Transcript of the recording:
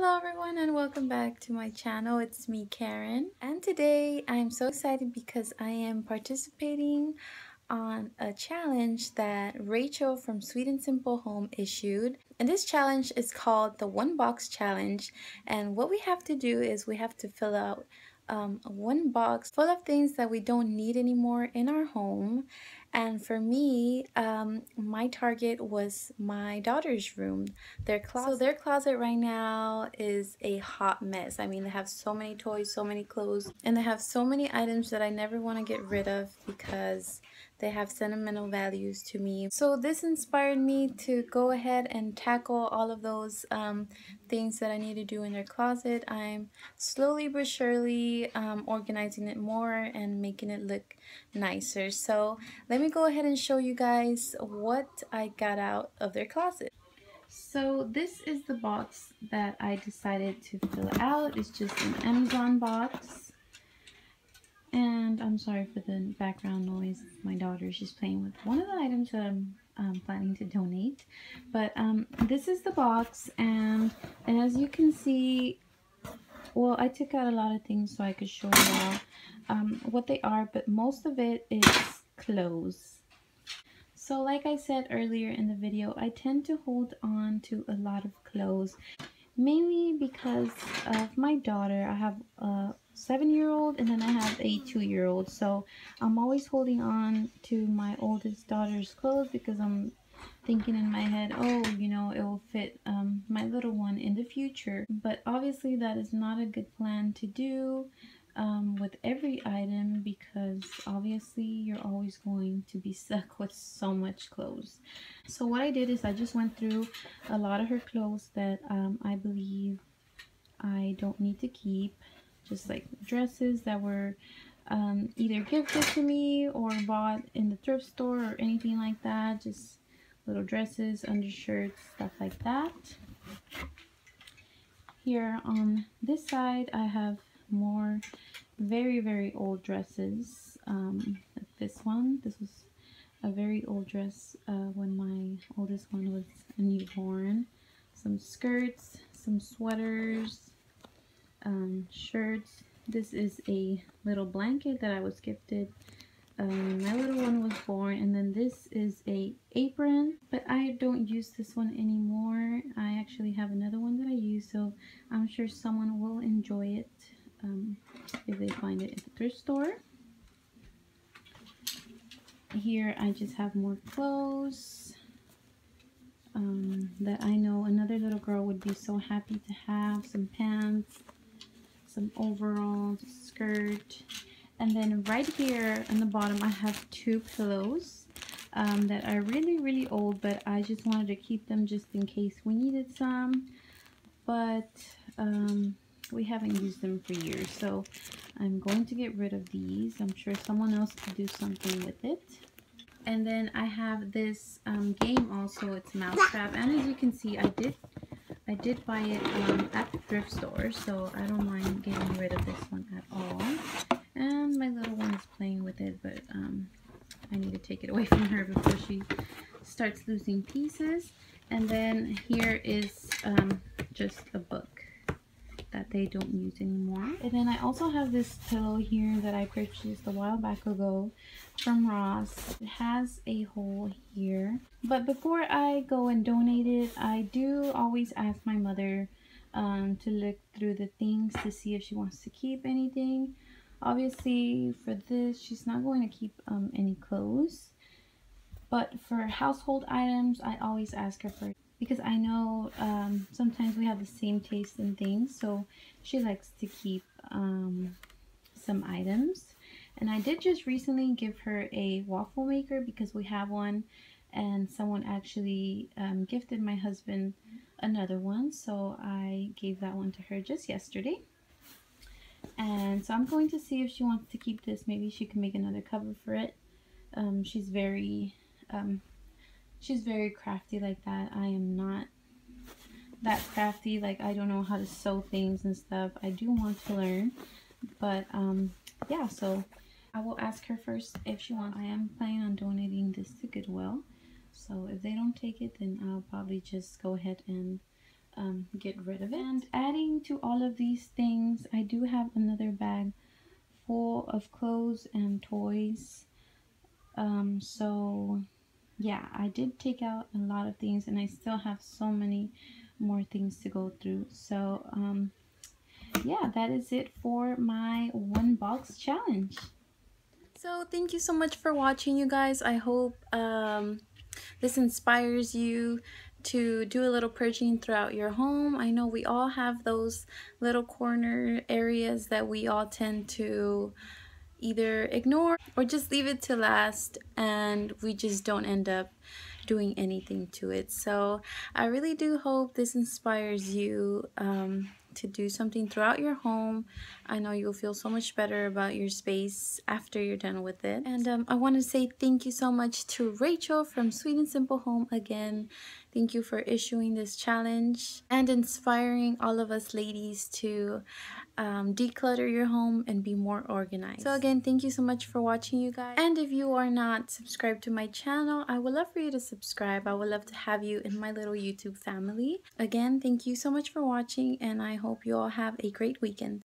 Hello everyone and welcome back to my channel. It's me Karen and today I'm so excited because I am participating on a challenge that Rachel from Sweet and Simple Home issued. And this challenge is called the One Box Challenge and what we have to do is we have to fill out um, one box full of things that we don't need anymore in our home. And for me, um, my target was my daughter's room, their closet. So their closet right now is a hot mess. I mean, they have so many toys, so many clothes, and they have so many items that I never want to get rid of because they have sentimental values to me. So this inspired me to go ahead and tackle all of those um, things that I need to do in their closet. I'm slowly but surely um, organizing it more and making it look nicer. So let me go ahead and show you guys what I got out of their closet. So this is the box that I decided to fill out. It's just an Amazon box. And I'm sorry for the background noise. My daughter, she's playing with one of the items that I'm um, planning to donate. But um, this is the box and, and as you can see, well, I took out a lot of things so I could show you all um, what they are, but most of it is clothes. So like I said earlier in the video, I tend to hold on to a lot of clothes, mainly because of my daughter. I have a seven-year-old and then I have a two-year-old. So I'm always holding on to my oldest daughter's clothes because I'm thinking in my head, oh, you know, it will fit um, my little one in the future. But obviously that is not a good plan to do um, with every item because obviously you're always going to be stuck with so much clothes. So what I did is I just went through a lot of her clothes that um, I believe I don't need to keep just like dresses that were um, either gifted to me or bought in the thrift store or anything like that just little dresses undershirts stuff like that here on this side I have more. Very very old dresses um, this one. This was a very old dress uh, when my oldest one was a newborn. Some skirts some sweaters um, shirts. This is a little blanket that I was gifted. Um, my little one was born and then this is a apron but I don't use this one anymore. I actually have another one that I use so I'm sure someone will enjoy it um, if they find it at the thrift store. Here I just have more clothes um, that I know another little girl would be so happy to have some pants some overalls, skirt, and then right here on the bottom I have two pillows um, that are really really old but I just wanted to keep them just in case we needed some. But um, we haven't used them for years so I'm going to get rid of these. I'm sure someone else could do something with it. And then I have this um, game also. It's Mousetrap. And as you can see I did I did buy it um, at the thrift store, so I don't mind getting rid of this one at all. And my little one is playing with it, but um, I need to take it away from her before she starts losing pieces. And then here is um, just a book they don't use anymore. And then I also have this pillow here that I purchased a while back ago from Ross. It has a hole here. But before I go and donate it, I do always ask my mother um, to look through the things to see if she wants to keep anything. Obviously, for this, she's not going to keep um, any clothes. But for household items, I always ask her for because I know um, sometimes we have the same taste in things so she likes to keep um, some items. And I did just recently give her a waffle maker because we have one and someone actually um, gifted my husband another one so I gave that one to her just yesterday. And so I'm going to see if she wants to keep this. Maybe she can make another cover for it. Um, she's very um, she's very crafty like that. I am not that crafty. Like, I don't know how to sew things and stuff. I do want to learn. But, um, yeah, so I will ask her first if she wants. I am planning on donating this to Goodwill. So if they don't take it, then I'll probably just go ahead and um, get rid of it. And adding to all of these things, I do have another bag full of clothes and toys. Um, so yeah, I did take out a lot of things and I still have so many more things to go through. So um, yeah, that is it for my one box challenge. So thank you so much for watching you guys. I hope um, this inspires you to do a little purging throughout your home. I know we all have those little corner areas that we all tend to either ignore or just leave it to last and we just don't end up doing anything to it. So I really do hope this inspires you um, to do something throughout your home. I know you'll feel so much better about your space after you're done with it. And um, I want to say thank you so much to Rachel from Sweet and Simple Home again. Thank you for issuing this challenge and inspiring all of us ladies to um, declutter your home and be more organized. So again, thank you so much for watching you guys. And if you are not subscribed to my channel, I would love for you to subscribe. I would love to have you in my little YouTube family. Again, thank you so much for watching and I hope you all have a great weekend.